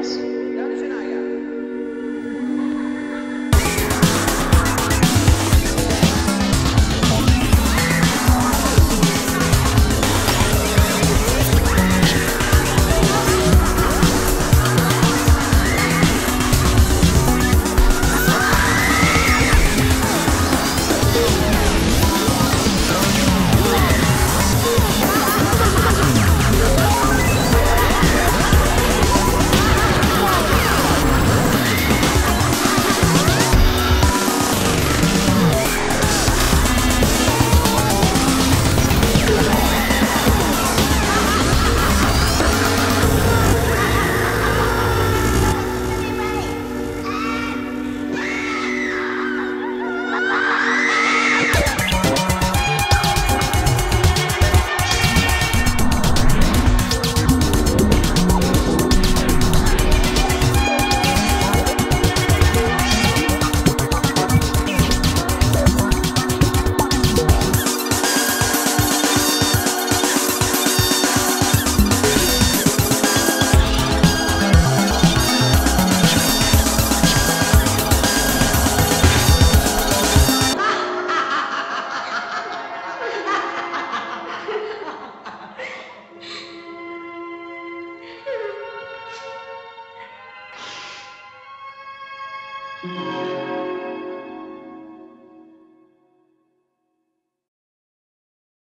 eyes. Música